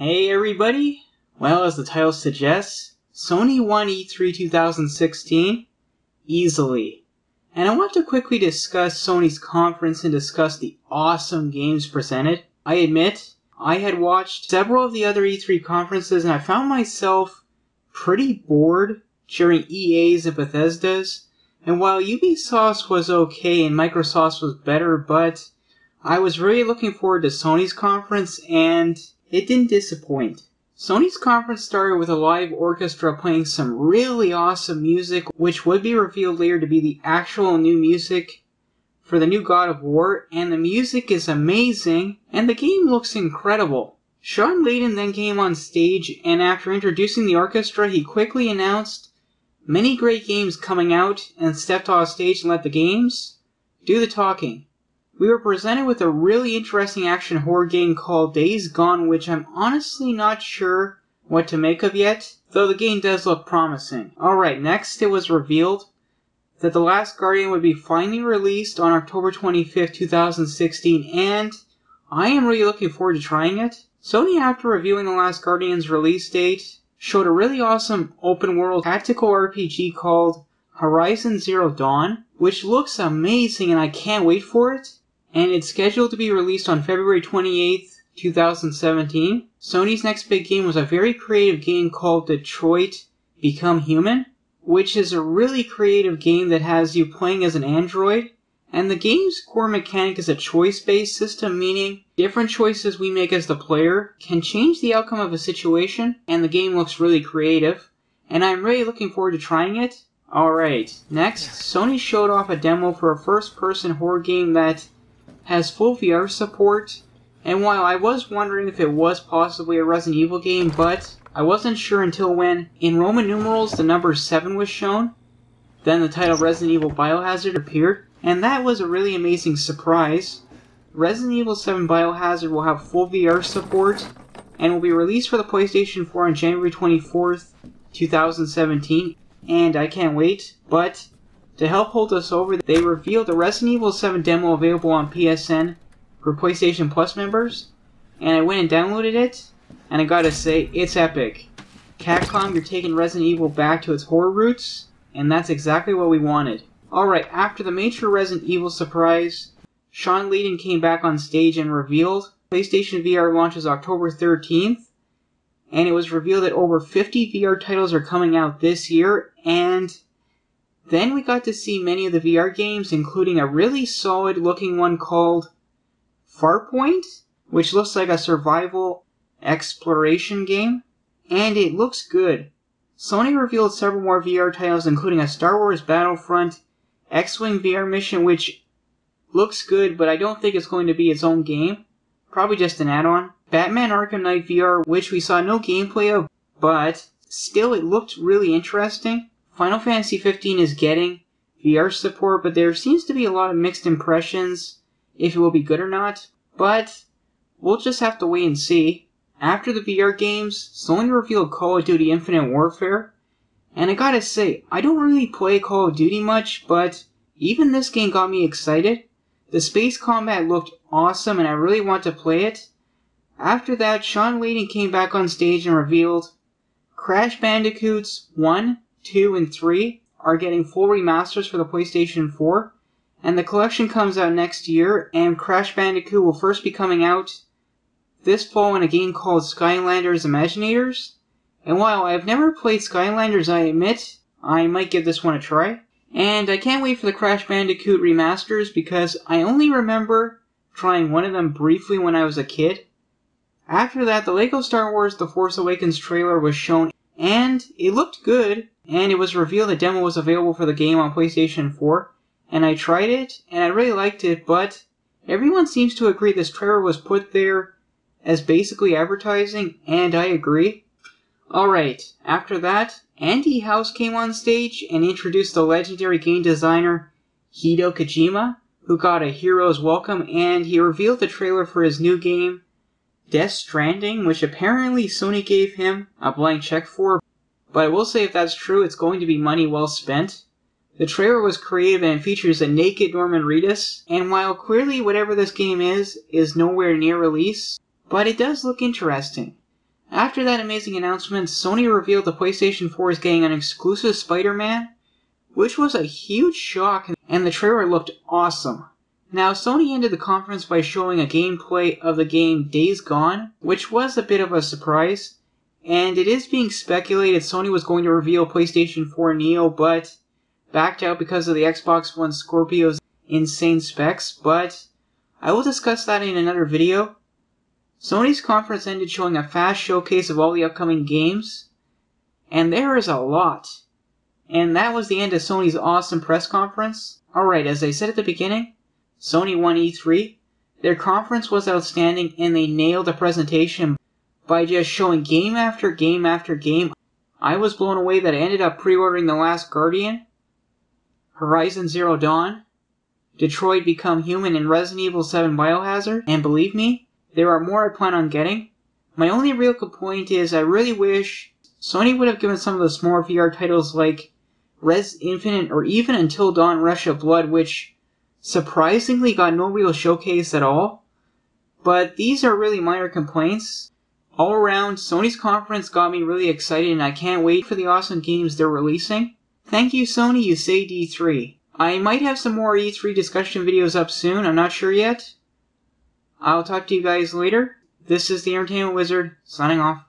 Hey everybody! Well, as the title suggests, Sony won E3 2016 easily. And I want to quickly discuss Sony's conference and discuss the awesome games presented. I admit, I had watched several of the other E3 conferences and I found myself pretty bored during EA's and Bethesda's. And while Ubisoft was okay and Microsoft was better, but I was really looking forward to Sony's conference and it didn't disappoint. Sony's conference started with a live orchestra playing some really awesome music, which would be revealed later to be the actual new music for the new God of War, and the music is amazing, and the game looks incredible. Shawn Layden then came on stage, and after introducing the orchestra, he quickly announced many great games coming out and stepped off stage and let the games do the talking. We were presented with a really interesting action horror game called Days Gone, which I'm honestly not sure what to make of yet, though the game does look promising. Alright, next it was revealed that The Last Guardian would be finally released on October 25th, 2016, and I am really looking forward to trying it. Sony, after reviewing The Last Guardian's release date, showed a really awesome open world tactical RPG called Horizon Zero Dawn, which looks amazing and I can't wait for it. And it's scheduled to be released on February 28th, 2017. Sony's next big game was a very creative game called Detroit Become Human, which is a really creative game that has you playing as an android. And the game's core mechanic is a choice based system, meaning different choices we make as the player can change the outcome of a situation, and the game looks really creative. And I'm really looking forward to trying it. Alright, next, Sony showed off a demo for a first person horror game that has full VR support. And while I was wondering if it was possibly a Resident Evil game, but I wasn't sure until when, in Roman numerals, the number 7 was shown. Then the title Resident Evil Biohazard appeared, and that was a really amazing surprise. Resident Evil 7 Biohazard will have full VR support and will be released for the PlayStation 4 on January 24th, 2017, and I can't wait. But to help hold us over, they revealed the Resident Evil 7 demo available on PSN for PlayStation Plus members, and I went and downloaded it, and I gotta say, it's epic. Capcom, you're taking Resident Evil back to its horror roots, and that's exactly what we wanted. Alright, after the major Resident Evil surprise, Shawn Layden came back on stage and revealed PlayStation VR launches October 13th, and it was revealed that over 50 VR titles are coming out this year, and then we got to see many of the VR games, including a really solid looking one called Farpoint, which looks like a survival exploration game, and it looks good. Sony revealed several more VR titles, including a Star Wars Battlefront X-Wing VR mission, which looks good, but I don't think it's going to be its own game. Probably just an add-on. Batman Arkham Knight VR, which we saw no gameplay of, but still it looked really interesting. Final Fantasy 15 is getting VR support, but there seems to be a lot of mixed impressions if it will be good or not. But we'll just have to wait and see. After the VR games, Sony revealed Call of Duty Infinite Warfare, and I gotta say, I don't really play Call of Duty much, but even this game got me excited. The space combat looked awesome, and I really want to play it. After that, Shawn Layden came back on stage and revealed Crash Bandicoots 1, 2, and 3 are getting full remasters for the PlayStation 4, and the collection comes out next year, and Crash Bandicoot will first be coming out this fall in a game called Skylanders Imaginators. And while I've never played Skylanders, I admit I might give this one a try. And I can't wait for the Crash Bandicoot remasters because I only remember trying one of them briefly when I was a kid. After that, the LEGO Star Wars The Force Awakens trailer was shown, and it looked good, and it was revealed the demo was available for the game on PlayStation 4, and I tried it, and I really liked it, but everyone seems to agree this trailer was put there as basically advertising, and I agree. Alright, after that, Andy House came on stage and introduced the legendary game designer Hideo Kojima, who got a hero's welcome, and he revealed the trailer for his new game, Death Stranding, which apparently Sony gave him a blank check for, but I will say if that's true, it's going to be money well spent. The trailer was creative and features a naked Norman Reedus, and while clearly whatever this game is, is nowhere near release, but it does look interesting. After that amazing announcement, Sony revealed the PlayStation 4 is getting an exclusive Spider Man, which was a huge shock, and the trailer looked awesome. Now, Sony ended the conference by showing a gameplay of the game Days Gone, which was a bit of a surprise, and it is being speculated Sony was going to reveal PlayStation 4 Neo, but backed out because of the Xbox One Scorpio's insane specs, but I will discuss that in another video. Sony's conference ended showing a fast showcase of all the upcoming games, and there is a lot. And that was the end of Sony's awesome press conference. Alright, as I said at the beginning, Sony won E3. Their conference was outstanding and they nailed the presentation by just showing game after game after game. I was blown away that I ended up pre ordering The Last Guardian, Horizon Zero Dawn, Detroit Become Human, and Resident Evil 7 Biohazard. And believe me, there are more I plan on getting. My only real complaint is I really wish Sony would have given some of the smaller VR titles like Rez Infinite or even Until Dawn Rush of Blood, which surprisingly got no real showcase at all. But these are really minor complaints. All around, Sony's conference got me really excited and I can't wait for the awesome games they're releasing. Thank you, Sony, you say E3. I might have some more E3 discussion videos up soon, I'm not sure yet. I'll talk to you guys later. This is the Entertainment Wizard, signing off.